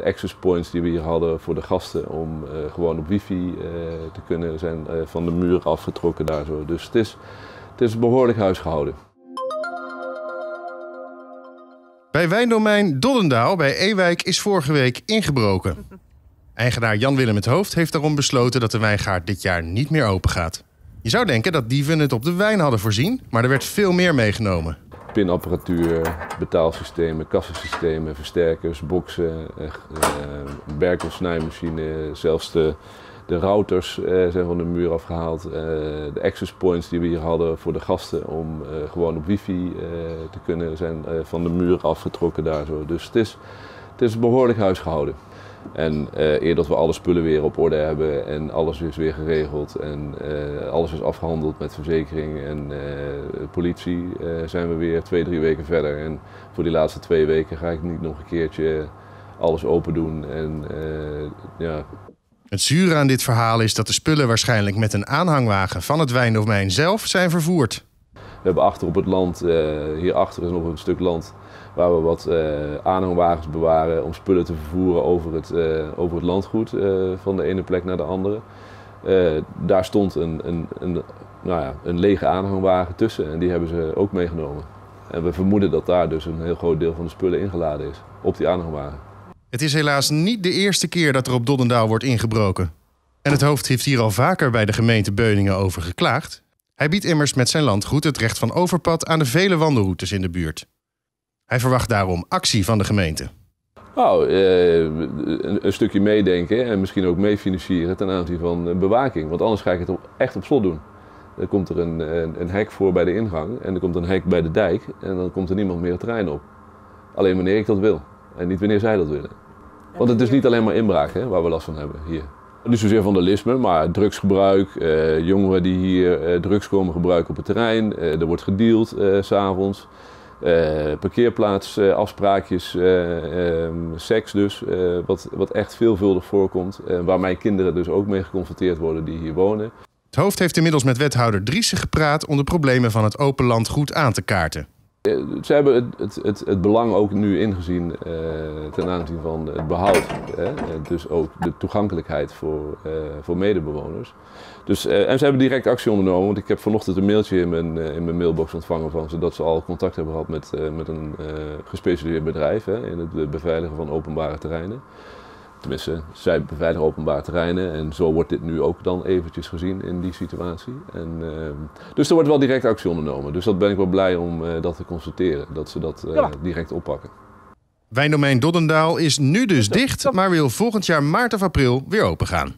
de access points die we hier hadden voor de gasten om gewoon op wifi te kunnen zijn van de muur afgetrokken daar zo. Dus het is, het is behoorlijk huisgehouden. Bij wijndomein Doddendaal bij Ewijk is vorige week ingebroken. Eigenaar Jan Willem het Hoofd heeft daarom besloten dat de wijngaard dit jaar niet meer open gaat. Je zou denken dat dieven het op de wijn hadden voorzien, maar er werd veel meer meegenomen. Pinapparatuur, betaalsystemen, kassensystemen, versterkers, boxen, eh, Berkel snijmachine, zelfs de, de routers eh, zijn van de muur afgehaald. Eh, de access points die we hier hadden voor de gasten om eh, gewoon op wifi eh, te kunnen zijn eh, van de muur afgetrokken daar zo. Dus het is, het is behoorlijk huisgehouden. En uh, eer dat we alle spullen weer op orde hebben en alles is weer geregeld en uh, alles is afgehandeld met verzekering en uh, politie, zijn we weer twee, drie weken verder. En voor die laatste twee weken ga ik niet nog een keertje alles open doen. En, ja. Het zure aan dit verhaal is dat de spullen waarschijnlijk met een aanhangwagen van het wijndomein zelf zijn vervoerd. We hebben achter op het land, hierachter is nog een stuk land, waar we wat uh, aanhangwagens bewaren om spullen te vervoeren over het, uh, over het landgoed uh, van de ene plek naar de andere. daar stond een, een, een, nou ja, een lege aanhangwagen tussen en die hebben ze ook meegenomen. En we vermoeden dat daar dus een heel groot deel van de spullen ingeladen is, op die aanhangwagen. Het is helaas niet de eerste keer dat er op Doddendaal wordt ingebroken. En het hoofd heeft hier al vaker bij de gemeente Beuningen over geklaagd. Hij biedt immers met zijn landgoed het recht van overpad aan de vele wandelroutes in de buurt. Hij verwacht daarom actie van de gemeente. Nou, eh, een, stukje meedenken en misschien ook meefinancieren ten aanzien van bewaking. Want anders ga ik het echt op slot doen. Dan komt er een, een, hek voor bij de ingang en er komt een hek bij de dijk en dan komt er niemand meer het terrein op. Alleen wanneer ik dat wil en niet wanneer zij dat willen. Want het is niet alleen maar inbraak hè, waar we last van hebben hier. Niet zozeer vandalisme, maar drugsgebruik, eh, jongeren die hier eh, drugs komen gebruiken op het terrein. Eh, er wordt gedeeld eh, s'avonds. Uh, parkeerplaatsafspraakjes, uh, um, seks dus, wat, wat echt veelvuldig voorkomt. waar mijn kinderen dus ook mee geconfronteerd worden die hier wonen. Het hoofd heeft inmiddels met wethouder Driessen gepraat om de problemen van het open land goed aan te kaarten. Ze hebben het, het, het, belang ook nu ingezien ten aanzien van het behoud. Dus ook de toegankelijkheid voor, voor medebewoners. Dus, en ze hebben direct actie ondernomen, want ik heb vanochtend een mailtje in mijn, in mijn mailbox ontvangen van ze dat ze al contact hebben gehad met, met een gespecialiseerd bedrijf in het beveiligen van openbare terreinen. Tenminste, zij beveiligen openbare terreinen en zo wordt dit nu ook dan eventjes gezien in die situatie. En, dus er wordt wel direct actie ondernomen. Dus dat ben ik wel blij om dat te constateren, dat ze dat ja. direct oppakken. Wijndomein Doddendaal is nu dus dicht, maar wil volgend jaar maart of april weer open gaan.